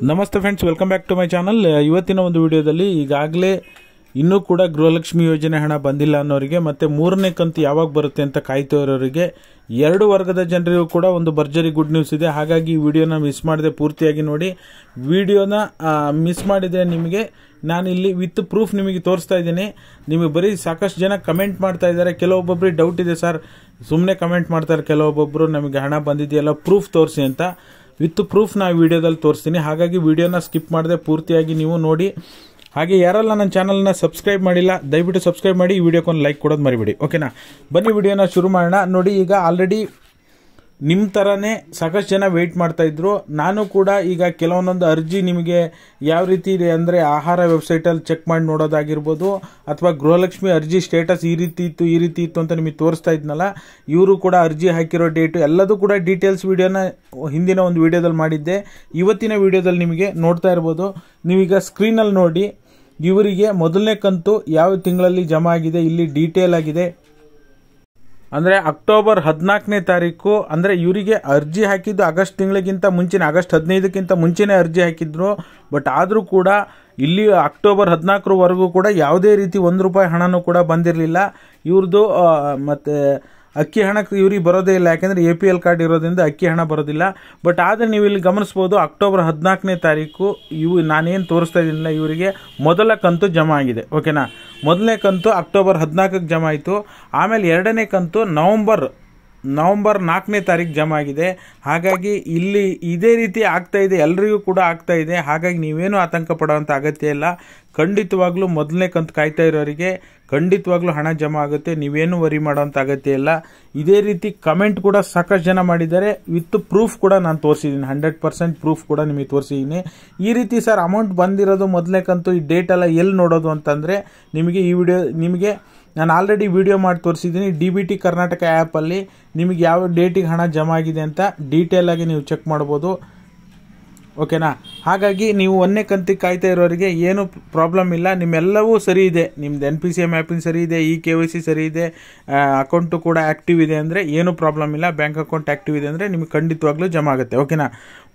ನಮಸ್ತೆ friends welcome back to my channel ಇವತ್ತಿನ ಒಂದು ವಿಡಿಯೋದಲ್ಲಿ ಈಗಾಗಲೇ ಇನ್ನೂ ಕೂಡ ಗೃಹಲಕ್ಷ್ಮಿ ಯೋಜನೆ ಹಣ ಬಂದಿಲ್ಲ ಅನ್ನೋರಿಗೆ ಮತ್ತು ಮೂರನೇ ಕಂತು ಯಾವಾಗ ಬರುತ್ತೆ ಅಂತ ಕಾಯ್ತಾ ಇರೋರಿಗೆ ಎರಡು ವರ್ಗದ ಜನರಿಗೂ ಕೂಡ ಒಂದು ಭರ್ಜರಿ ಗುಡ್ ನ್ಯೂಸ್ ಇದೆ. ಹಾಗಾಗಿ ಈ ವಿಡಿಯೋನ ಮಿಸ್ ಮಾಡದೆ ಪೂರ್ತಿಯಾಗಿ ನೋಡಿ. ವಿಡಿಯೋನ ಮಿಸ್ ಮಾಡಿದರೆ ನಿಮಗೆ ನಾನು ಇಲ್ಲಿ ವಿತ್ ಪ್ರೂಫ್ ನಿಮಗೆ ತೋರಿಸ್ತಾ ಇದ್ದೀನಿ. ನಿಮಗೆ ಬರೀ ಸಾಕಷ್ಟು ಜನ ಕಮೆಂಟ್ ಮಾಡ್ತಾ ಇದ್ದಾರೆ. ಕೆಲವೊಬ್ಬೊಬ್ಬರಿಗೆ ಡೌಟ್ ಇದೆ ಸರ್ ಸುಮ್ಮನೆ ಕಮೆಂಟ್ ಮಾಡ್ತಾರೆ. ಕೆಲವೊಬ್ಬೊಬ್ಬರು ನಮಗೆ ಹಣ ಬಂದಿದೆಯಲ್ಲ ಪ್ರೂಫ್ ತೋರಿಸಿ ಅಂತ. ವಿತ್ ಪ್ರೂಫ್ ನಾ ವಿಡಿಯೋದಲ್ಲಿ ತೋರಿಸ್ತೀನಿ. ಹಾಗಾಗಿ ವಿಡಿಯೋನ ಸ್ಕಿಪ್ ಮಾಡದೆ ಪೂರ್ತಿಯಾಗಿ ನೀವು ನೋಡಿ. ಹಾಗೆ ಯಾರೆಲ್ಲ ನನ್ನ ಚಾನಲ್ನ ಸಬ್ಸ್ಕ್ರೈಬ್ ಮಾಡಿಲ್ಲ, ದಯವಿಟ್ಟು ಸಬ್ಸ್ಕ್ರೈಬ್ ಮಾಡಿ, ಈ ವಿಡಿಯೋಕ್ಕೊಂದು ಲೈಕ್ ಕೊಡೋದು ಮರಿಬೇಡಿ. ಓಕೆನಾ? ಬನ್ನಿ, ವಿಡಿಯೋನ ಶುರು ಮಾಡೋಣ. ನೋಡಿ, ಈಗ ಆಲ್ರೆಡಿ ನಿಮ್ಮ ಥರನೇ ಸಾಕಷ್ಟು ಜನ ವೆಯ್ಟ್ ಮಾಡ್ತಾ ಇದ್ರು. ನಾನು ಕೂಡ ಈಗ ಕೆಲವೊಂದೊಂದು ಅರ್ಜಿ ನಿಮಗೆ ಯಾವ ರೀತಿ ಇದೆ ಅಂದರೆ ಆಹಾರ ವೆಬ್ಸೈಟಲ್ಲಿ ಚೆಕ್ ಮಾಡಿ ನೋಡೋದಾಗಿರ್ಬೋದು, ಅಥವಾ ಗೃಹಲಕ್ಷ್ಮಿ ಅರ್ಜಿ ಸ್ಟೇಟಸ್ ಈ ರೀತಿ ಇತ್ತು, ಈ ರೀತಿ ಇತ್ತು ಅಂತ ನಿಮಗೆ ತೋರಿಸ್ತಾ ಇದ್ನಲ್ಲ, ಇವರು ಕೂಡ ಅರ್ಜಿ ಹಾಕಿರೋ ಡೇಟು ಎಲ್ಲದೂ ಕೂಡ ಡೀಟೇಲ್ಸ್ ವಿಡಿಯೋನ ಹಿಂದಿನ ಒಂದು ವಿಡಿಯೋದಲ್ಲಿ ಮಾಡಿದ್ದೆ. ಇವತ್ತಿನ ವಿಡಿಯೋದಲ್ಲಿ ನಿಮಗೆ ನೋಡ್ತಾ ಇರ್ಬೋದು. ನೀವೀಗ ಸ್ಕ್ರೀನಲ್ಲಿ ನೋಡಿ, ಇವರಿಗೆ ಮೊದಲನೇ ಕಂತು ಯಾವ ತಿಂಗಳಲ್ಲಿ ಜಮಾ ಆಗಿದೆ, ಇಲ್ಲಿ ಡೀಟೇಲ್ ಆಗಿದೆ. ಅಂದರೆ ಅಕ್ಟೋಬರ್ ಹದಿನಾಲ್ಕನೇ ತಾರೀಕು, ಅಂದರೆ ಇವರಿಗೆ ಅರ್ಜಿ ಹಾಕಿದ್ದು ಆಗಸ್ಟ್ ತಿಂಗಳಿಗಿಂತ ಮುಂಚೆನೇ, ಆಗಸ್ಟ್ ಹದಿನೈದಕ್ಕಿಂತ ಮುಂಚೆನೇ ಅರ್ಜಿ ಹಾಕಿದ್ರು. ಬಟ್ ಆದರೂ ಕೂಡ ಇಲ್ಲಿ ಅಕ್ಟೋಬರ್ ಹದಿನಾಲ್ಕರವರೆಗೂ ಕೂಡ ಯಾವುದೇ ರೀತಿ ಒಂದು ರೂಪಾಯಿ ಹಣನೂ ಕೂಡ ಬಂದಿರಲಿಲ್ಲ. ಇವ್ರದ್ದು ಮತ್ತು ಅಕ್ಕಿ ಹಣ ಇವ್ರಿಗೆ ಬರೋದೇ ಇಲ್ಲ. ಯಾಕೆಂದರೆ ಎ ಪಿ ಎಲ್ ಕಾರ್ಡ್ ಇರೋದ್ರಿಂದ ಅಕ್ಕಿ ಹಣ ಬರೋದಿಲ್ಲ. ಬಟ್ ಆದರೆ ನೀವು ಇಲ್ಲಿ ಗಮನಿಸ್ಬೋದು ಅಕ್ಟೋಬರ್ ಹದಿನಾಲ್ಕನೇ ತಾರೀಕು ಇವು ನಾನೇನು ತೋರಿಸ್ತಾ ಇದ್ದೀನಿಲ್ಲ ಇವರಿಗೆ, ಮೊದಲ ಕಂತು ಜಮಾ ಆಗಿದೆ. ಓಕೆನಾ ಮೊದಲನೇ ಕಂತು ಅಕ್ಟೋಬರ್ ಹದಿನಾಲ್ಕಕ್ಕೆ ಜಮಾ ಆಯಿತು. ಆಮೇಲೆ ಎರಡನೇ ಕಂತು ನವಂಬರ್ ನವಂಬರ್ ನಾಲ್ಕನೇ ತಾರೀಕು ಜಮಾ ಆಗಿದೆ. ಹಾಗಾಗಿ ಇಲ್ಲಿ ಇದೇ ರೀತಿ ಆಗ್ತಾ ಇದೆ, ಎಲ್ರಿಗೂ ಕೂಡ ಆಗ್ತಾ ಇದೆ. ಹಾಗಾಗಿ ನೀವೇನು ಆತಂಕ ಪಡೋವಂಥ ಅಗತ್ಯ ಇಲ್ಲ. ಖಂಡಿತವಾಗ್ಲೂ ಮೊದಲನೇ ಕಂತು ಕಾಯ್ತಾ ಇರೋರಿಗೆ ಖಂಡಿತವಾಗ್ಲೂ ಹಣ ಜಮಾ ಆಗುತ್ತೆ. ನೀವೇನು ವರಿ ಮಾಡೋವಂಥ ಅಗತ್ಯ ಇಲ್ಲ. ಇದೇ ರೀತಿ ಕಮೆಂಟ್ ಕೂಡ ಸಾಕಷ್ಟು ಜನ ಮಾಡಿದ್ದಾರೆ. ವಿತ್ ಪ್ರೂಫ್ ಕೂಡ ನಾನು ತೋರಿಸಿದ್ದೀನಿ. ಹಂಡ್ರೆಡ್ ಪರ್ಸೆಂಟ್ ಪ್ರೂಫ್ ಕೂಡ ನಿಮಗೆ ತೋರಿಸಿದ್ದೀನಿ. ಈ ರೀತಿ ಸರ್ ಅಮೌಂಟ್ ಬಂದಿರೋದು ಮೊದಲನೇ ಕಂತು, ಈ ಡೇಟ್ ಎಲ್ಲ ಎಲ್ಲಿ ನೋಡೋದು ಅಂತಂದರೆ ನಿಮಗೆ ಈ ವಿಡಿಯೋ ನಿಮಗೆ ನಾನು ಆಲ್ರೆಡಿ ವಿಡಿಯೋ ಮಾಡಿ ತೋರಿಸಿದ್ದೀನಿ. ಡಿ ಬಿ ಟಿ ಕರ್ನಾಟಕ ಆ್ಯಪಲ್ಲಿ ನಿಮಗೆ ಯಾವ ಡೇಟಿಗೆ ಹಣ ಜಮಾ ಆಗಿದೆ ಅಂತ ಡೀಟೇಲಾಗಿ ನೀವು ಚೆಕ್ ಮಾಡ್ಬೋದು. ಓಕೆನಾ ಹಾಗಾಗಿ ನೀವು ಒಂದನೇ ಕಂತಿಗೆ ಕಾಯ್ತಾ ಇರೋರಿಗೆ ಏನು ಪ್ರಾಬ್ಲಮ್ ಇಲ್ಲ. ನಿಮ್ಮೆಲ್ಲವೂ ಸರಿ ಇದೆ. ನಿಮ್ದು ಎನ್ ಪಿ ಸಿ ಎಂ ಆ್ಯಪಿನ ಸರಿ ಇದೆ. ಇ ಕೆ ವೈ ಸಿ ಸರಿ ಇದೆ. ಅಕೌಂಟು ಕೂಡ ಆ್ಯಕ್ಟಿವ್ ಇದೆ ಅಂದರೆ ಏನೂ ಪ್ರಾಬ್ಲಮ್ ಇಲ್ಲ. ಬ್ಯಾಂಕ್ ಅಕೌಂಟ್ ಆ್ಯಕ್ಟಿವ್ ಇದೆ ಅಂದರೆ ನಿಮಗೆ ಖಂಡಿತವಾಗ್ಲೂ ಜಮಾ ಆಗುತ್ತೆ. ಓಕೆನಾ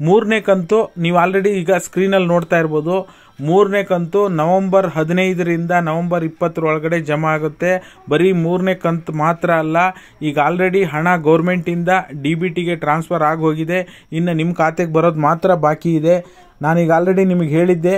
ಮೂರನೇ ಕಂತು ನೀವು ಆಲ್ರೆಡಿ ಈಗ ಸ್ಕ್ರೀನಲ್ಲಿ ನೋಡ್ತಾ ಇರ್ಬೋದು. ಮೂರನೇ ಕಂತು ನವಂಬರ್ ಹದಿನೈದರಿಂದ ನವಂಬರ್ ಇಪ್ಪತ್ತರೊಳಗಡೆ ಜಮಾ ಆಗುತ್ತೆ. ಬರೀ ಮೂರನೇ ಕಂತು ಮಾತ್ರ ಅಲ್ಲ, ಈಗ ಆಲ್ರೆಡಿ ಹಣ ಗೌರ್ಮೆಂಟಿಂದ ಡಿ ಬಿ ಟಿಗೆ ಟ್ರಾನ್ಸ್ಫರ್ ಆಗಿ ಹೋಗಿದೆ. ಇನ್ನು ನಿಮ್ಮ ಖಾತೆಗೆ ಬರೋದು ಮಾತ್ರ ಬಾಕಿ ಇದೆ. ನಾನೀಗ ಆಲ್ರೆಡಿ ನಿಮಗೆ ಹೇಳಿದ್ದೆ.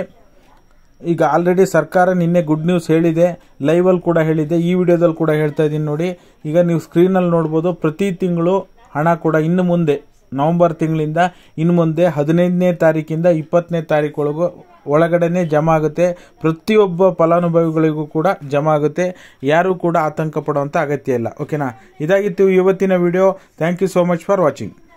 ಈಗ ಆಲ್ರೆಡಿ ಸರ್ಕಾರ ನಿನ್ನೆ ಗುಡ್ ನ್ಯೂಸ್ ಹೇಳಿದೆ. ಲೈವಲ್ಲಿ ಕೂಡ ಹೇಳಿದೆ. ಈ ವಿಡಿಯೋದಲ್ಲಿ ಕೂಡ ಹೇಳ್ತಾ ಇದ್ದೀನಿ ನೋಡಿ. ಈಗ ನೀವು ಸ್ಕ್ರೀನಲ್ಲಿ ನೋಡ್ಬೋದು, ಪ್ರತಿ ತಿಂಗಳು ಹಣ ಕೂಡ ಇನ್ನು ಮುಂದೆ, ನವಂಬರ್ ತಿಂಗಳಿಂದ ಇನ್ನು ಮುಂದೆ ಹದಿನೈದನೇ ತಾರೀಕಿಂದ ಇಪ್ಪತ್ತನೇ ತಾರೀಕೊಳಗೂ ಒಳಗಡೆನೆ ಜಮಾ ಆಗುತ್ತೆ ಪ್ರತಿಯೊಬ್ಬ ಫಲಾನುಭವಿಗಳಿಗೂ ಕೂಡ ಜಮಾ ಆಗುತ್ತೆ ಯಾರೂ ಕೂಡ ಆತಂಕ ಪಡುವಂಥ ಅಗತ್ಯ ಇಲ್ಲ. ಓಕೆನಾ ಇದಾಗಿತ್ತು ಇವತ್ತಿನ video thank you so much for watching